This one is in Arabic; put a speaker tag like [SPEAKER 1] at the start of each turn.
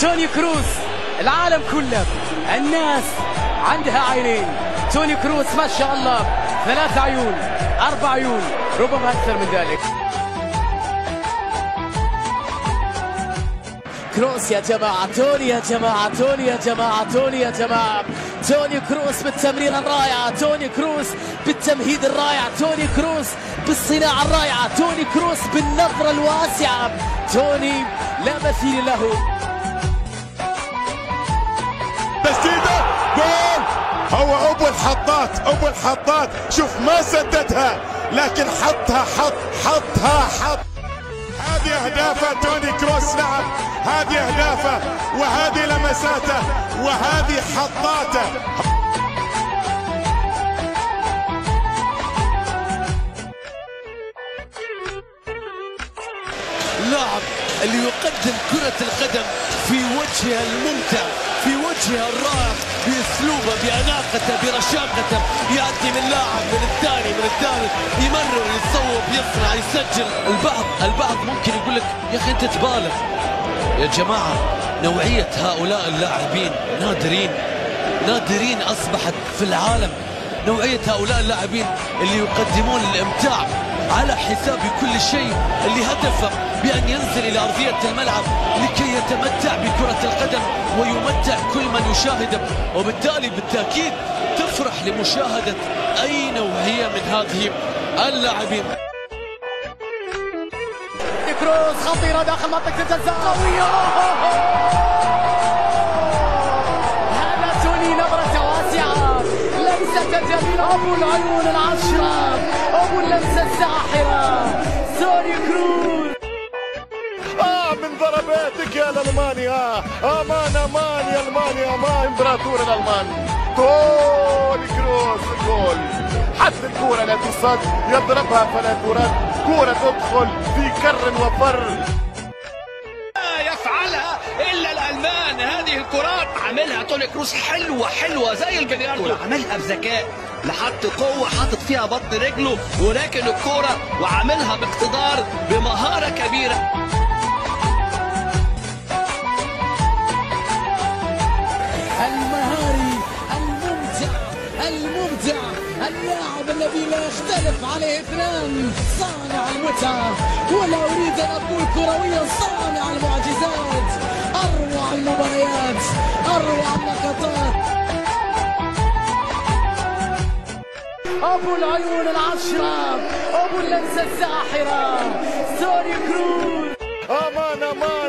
[SPEAKER 1] توني كروس العالم كله الناس عندها عينين. توني كروس ما شاء الله ثلاث عيون أربع عيون ربما أكثر من ذلك. كروس يا جماعة توني يا جماعة توني يا جماعة توني يا جماعة. توني كروس بالتمريرة الرائعة توني كروس بالتمهيد الرائع توني كروس بالصناعة الرائعة توني كروس بالنظرة الواسعة. توني لا مثيل له.
[SPEAKER 2] هو أبو الحطات أبو الحطات. شوف ما سددها لكن حطها حط حطها حط. هذه أهدافه توني كروس نعم. هذه أهدافه وهذه لمساته وهذه حطاته.
[SPEAKER 3] اللاعب اللي يقدم كرة القدم في وجهها الممتع. في وجهها الرائع بأسلوبه بأناقته برشاقته يأتي من لاعب من الثاني من الثالث يمرر يصوب يصنع يسجل. البعض البعض ممكن يقول لك يا أخي أنت تبالغ. يا جماعة نوعية هؤلاء اللاعبين نادرين. نادرين أصبحت في العالم. نوعية هؤلاء اللاعبين اللي يقدمون الإمتاع. على حساب كل شيء. اللي هدفه بأن ينزل إلى أرضية الملعب لكي يتمتع بكرة القدم ويمتع كل من يشاهده وبالتالي بالتأكيد تفرح لمشاهدة أي نوعية من هذه اللاعبين.
[SPEAKER 1] كروس خطيرة داخل منطقة الجزاء. قوية. توني نظرة واسعة. لمسة جميلة أبو العيون العشرة. أبو اللمسة الساحرة. توني كروس
[SPEAKER 2] آه من ضرباتك يا الالماني آه آمان آمان يا ألمانيا آمان. إمبراطور الألمان. جول كروس جول. حتى الكرة لا تصد يضربها فلا ترد. كرة تدخل في كر وفر.
[SPEAKER 4] توني كروس حلوة حلوة زي البلياردو عاملها بذكاء لحط قوة حاطط فيها بطن رجله وراكن الكورة وعاملها باقتدار بمهارة كبيرة.
[SPEAKER 1] المهاري الممتع الممتع اللاعب الذي لا يختلف عليه اثنان صانع المتعة. أبو العيون العشرة أبو اللمسة الساحرة سوني كروز. أمان أمان.